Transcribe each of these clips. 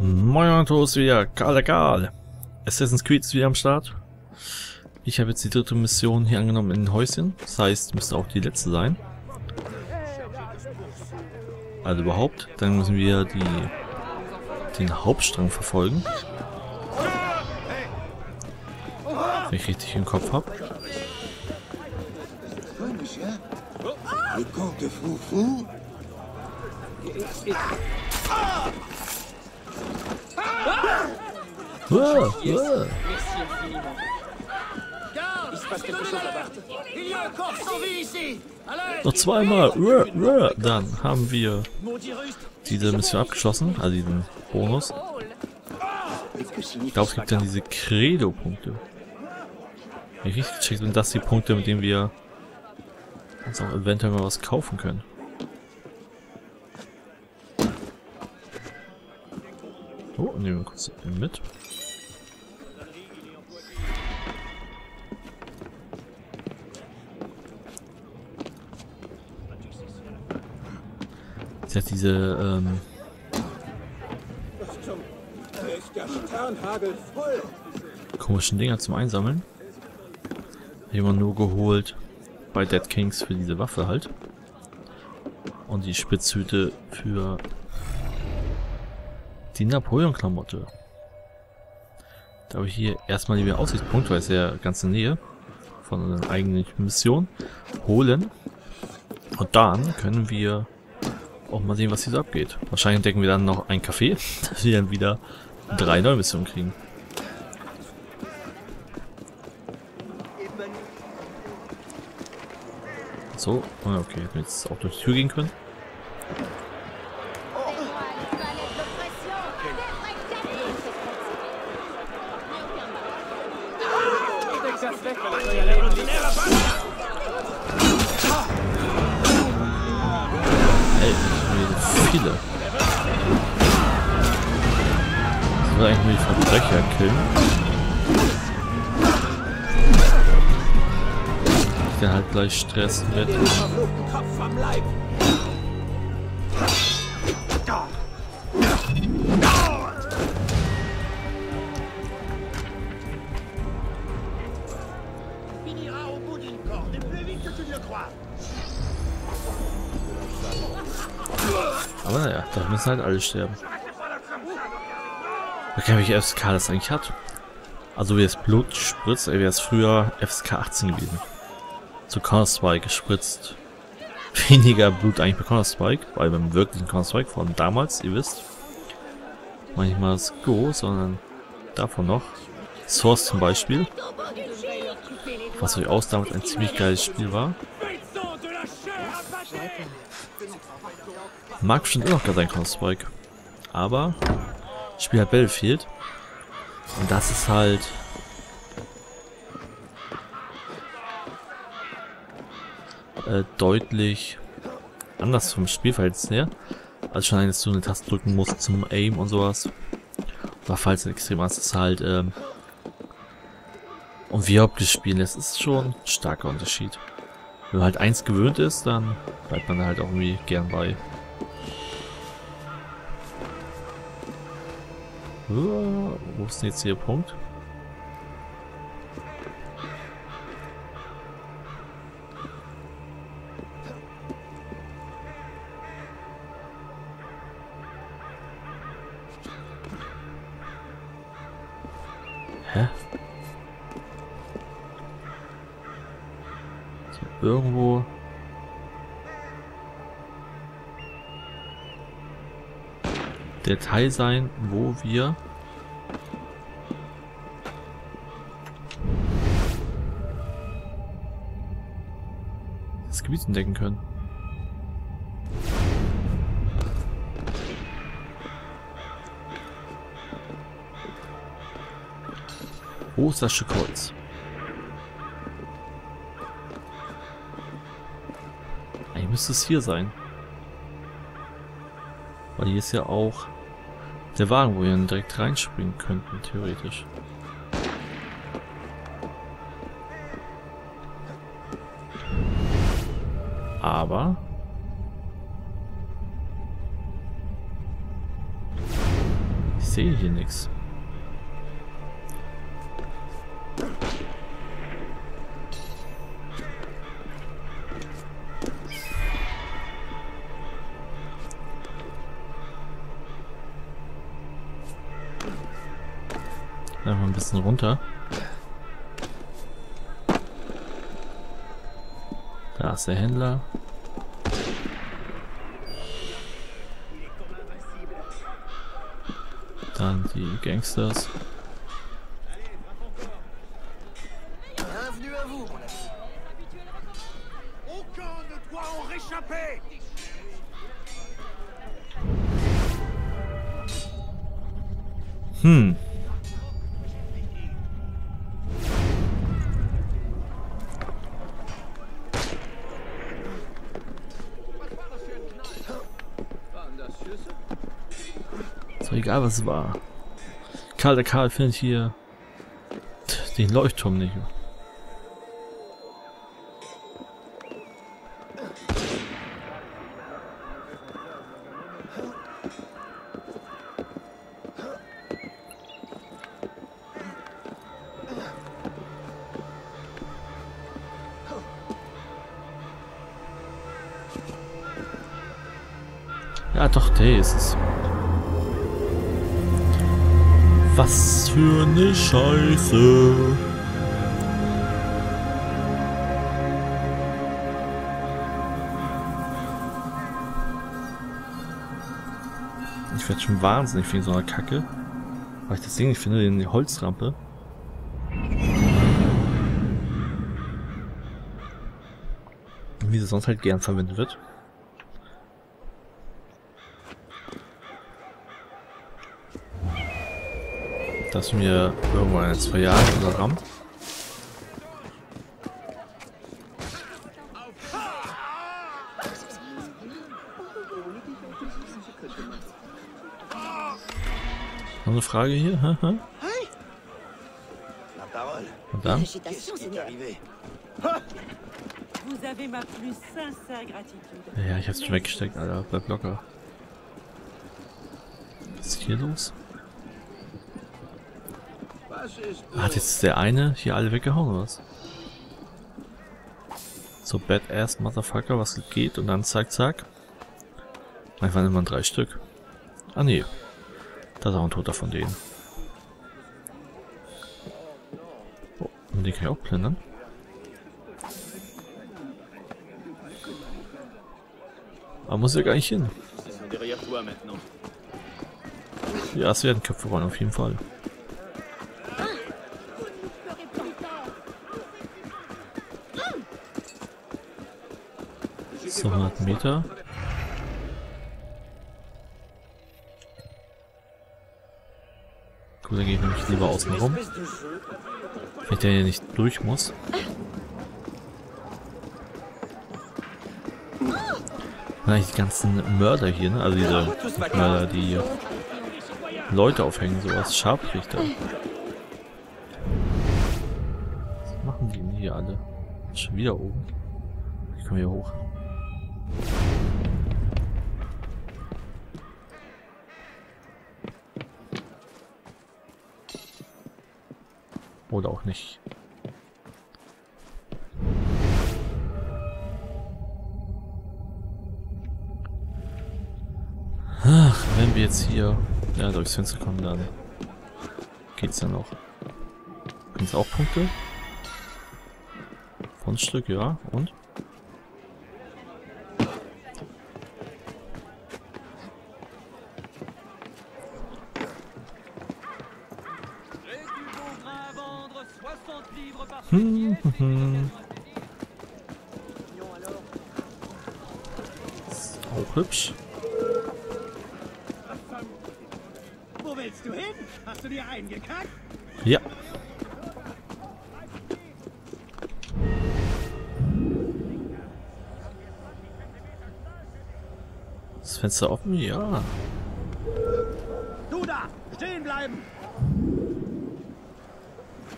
Moin Toast wieder, Karl Karl. Assassin's Creed ist wieder am Start. Ich habe jetzt die dritte Mission hier angenommen in Häuschen. Das heißt, müsste auch die letzte sein. Also überhaupt. Dann müssen wir die den Hauptstrang verfolgen. Wenn ich richtig im Kopf habe. Le comte Foufou Uah, uah. Il se passe quelque chose là-bas. Il y a un corps sans vie ici Allez Noch zweimal. Dann haben wir diese Mission abgeschlossen. Also diesen Bonus. Ich glaube, es gibt dann diese Credo-Punkte. Wenn ich richtig gecheckt sind das die Punkte, mit denen wir uns auch eventuell mal was kaufen können. Oh, nehmen wir kurz mit. Sie hat diese, ähm, ist komischen Dinger zum Einsammeln. Die haben wir nur geholt bei Dead Kings für diese Waffe halt. Und die Spitzhüte für die Napoleon-Klamotte. Da habe ich hier erstmal lieber Aussichtspunkt, weil es ja ganz in der Nähe von unserer eigentlichen Mission holen. Und dann können wir auch mal sehen, was hier so abgeht. Wahrscheinlich entdecken wir dann noch ein Café, dass wir dann wieder drei neue Missionen kriegen. So, okay, hätten wir jetzt auch durch die Tür gehen können. Que tu ne le crois. Aber naja, da müssen halt alle sterben. Da kann ich FSK das eigentlich hat. Also wie es Blut spritzt, ey, wäre es früher FSK 18 gewesen. Zu Counter-Strike gespritzt. Weniger Blut eigentlich bei Counter-Strike, weil beim wirklichen Counter-Strike, vor allem damals, ihr wisst. Manchmal das Go, sondern davon noch. Source zum Beispiel. Was durchaus damals ein ziemlich geiles Spiel war. Mag bestimmt immer noch gar sein Counter-Strike. Aber Spiel hat Battlefield. Und das ist halt. Äh, deutlich anders vom Spielverhältnis her. Als schon dass du eine Taste drücken musst zum Aim und sowas. Oder falls extrem anders ist halt, ähm, und wie optisch spielen, das ist schon ein starker Unterschied. Wenn man halt eins gewöhnt ist, dann bleibt man halt auch irgendwie gern bei. Uh, wo ist denn jetzt hier der Punkt? Teil sein, wo wir das Gebiet entdecken können. Wo ist das Stück Holz? Eigentlich müsste es hier sein. Weil hier ist ja auch der Wagen, wo wir direkt reinspringen könnten, theoretisch. Aber sehe hier nichts. Einfach ein bisschen runter. Da ist der Händler. Dann die Gangsters. Bienvenue egal was war. Karl der Karl findet hier den Leuchtturm nicht. Ja, doch, der ist es. Was für eine Scheiße. Ich werde schon wahnsinnig wegen so einer Kacke. Weil ich das Ding nicht finde, die Holzrampe. Wie sie sonst halt gern verwendet wird. Dass mir irgendwann zwei Jahren oder RAM. Noch eine Frage hier? Hä, hä? La parole. Und dann? Ja, ich hab's schon weggesteckt, Alter. Bleib locker. Was ist hier los? Hat jetzt der eine hier alle weggehauen oder was? So Badass Motherfucker, was geht und dann zack zack. Einfach immer drei Stück. Ah nee. Da ist auch ein Toter von denen. Oh, und den kann ich auch plündern. Aber muss ja gar nicht hin. Ja, es werden Köpfe rollen auf jeden Fall. So 100 Meter. Gut, dann gehe ich nämlich lieber außen rum. Wenn ich der hier nicht durch muss. Und eigentlich die ganzen Mörder hier, ne? Also diese Mörder, die Leute aufhängen, sowas. Scharfrichter. Was machen die denn hier alle? Schon wieder oben. Ich komme hier hoch. Oder auch nicht. Ach, wenn wir jetzt hier ja, durchs Fenster kommen, dann geht's ja noch. Gibt's auch Punkte? Fundstück, ja. Und? J'ai du beau grain à vendre, 60 livres par Hm, pied. hm, hm. Ist Auch hübsch. Wo willst du hin? Hast du dir eingekackt? Ja. Das Fenster offen? Ja. Du da! Stehen bleiben!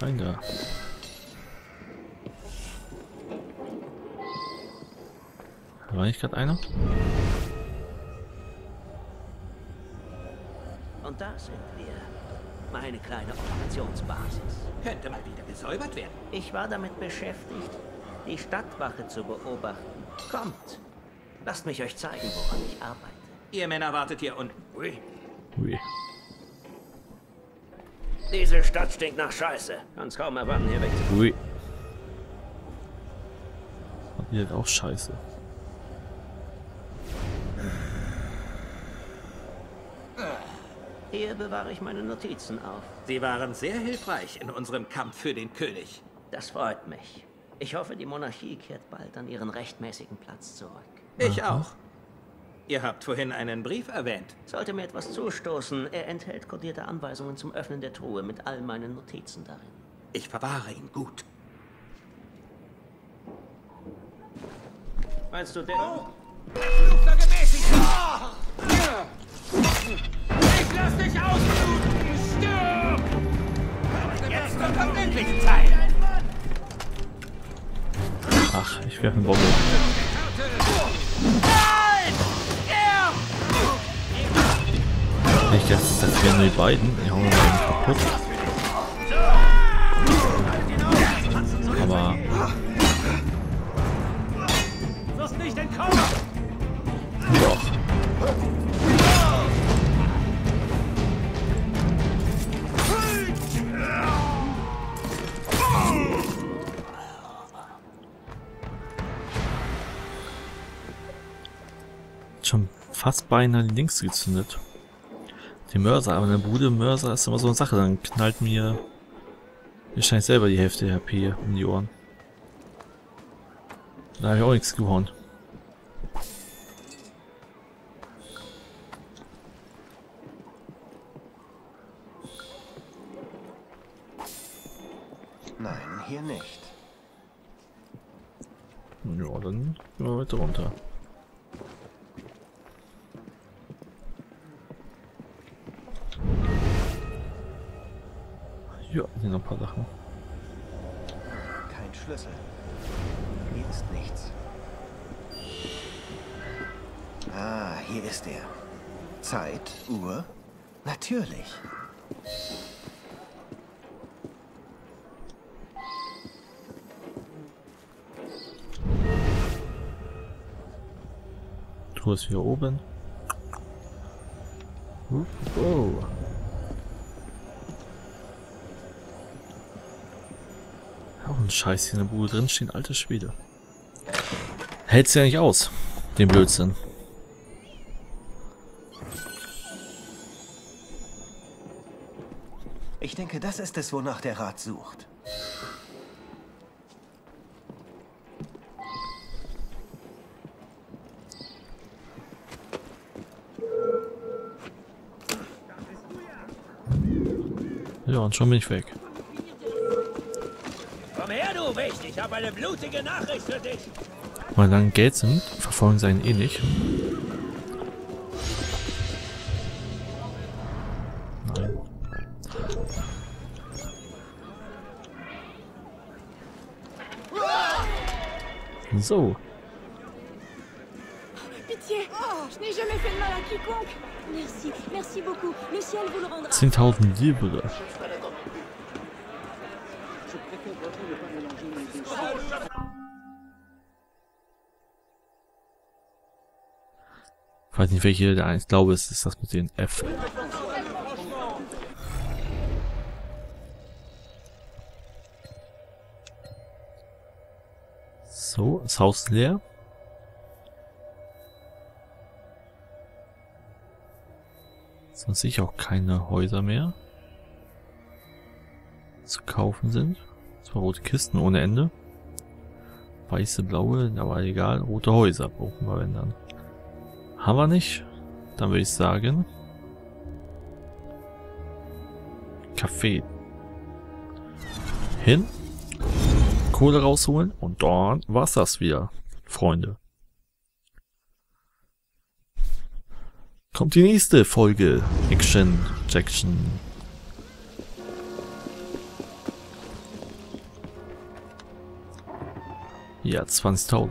Rein War nicht gerade einer? Und da sind wir. Meine kleine Operationsbasis. Könnte mal wieder gesäubert werden. Ich war damit beschäftigt, die Stadtwache zu beobachten. Kommt, lasst mich euch zeigen, woran ich arbeite. Ihr Männer wartet hier unten. Ui. Ui. Diese Stadt stinkt nach Scheiße. Kann's kaum erwarten, hier weg. Ui. Und ihr halt auch scheiße. Hier bewahre ich meine Notizen auf. Sie waren sehr hilfreich in unserem Kampf für den König. Das freut mich. Ich hoffe, die Monarchie kehrt bald an ihren rechtmäßigen Platz zurück. Ich auch. Ihr habt vorhin einen Brief erwähnt. Sollte mir etwas zustoßen, er enthält kodierte Anweisungen zum Öffnen der Truhe mit all meinen Notizen darin. Ich verwahre ihn gut. Meinst du den? Blutler gemäßigt! Ich lass dich ausbluten! Stirb! Jetzt wird verbindlich Zeit! Ach, ich werfe eine Bombe. Nein! Er! Ich dachte, das wären nur die beiden. Die hauen wir mal eben kaputt. Fast beinahe links gezündet. Die Mörser, aber eine Bude Mörser ist immer so eine Sache, dann knallt mir wahrscheinlich selber die Hälfte der HP um die Ohren. Da habe ich auch nichts gehauen. Ja, hier sind noch ein paar Sachen. Kein Schlüssel. Hier ist nichts. Ah, hier ist er. Zeit, Uhr? Natürlich. Truhe ist hier oben. Oh. Auch ein Scheiß hier in der Bude drin stehen, alte Schwede. Hält's ja nicht aus, den Blödsinn. Ich denke, das ist es, wonach der Rat sucht. Ja, und schon bin ich weg. Ich habe eine blutige Nachricht für dich! Weil dann Geld sind, verfolgen sie einen eh nicht. Nein. So, Pitié Je n'ai jamais fait de mal à quiconque Merci, merci beaucoup. Le ciel vous le rendra. 10.000 Libre. Ich weiß nicht, welche der eins glaube, es ist das mit den F. So, das Haus ist leer. Sonst sehe ich auch keine Häuser mehr. Zu kaufen sind. Zwar rote Kisten ohne Ende. Weiße, blaue, aber egal. Rote Häuser brauchen wir wenn dann. Haben wir nicht. Dann würde ich sagen. Kaffee. Hin. Kohle rausholen und dann war's das wieder, Freunde. Kommt die nächste Folge. Action, Jackson. Ja, 20.000.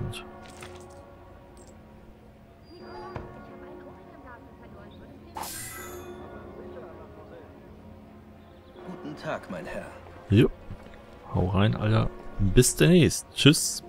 Guten Tag, mein Herr. Jo. Hau rein, Alter. Bis demnächst. Tschüss.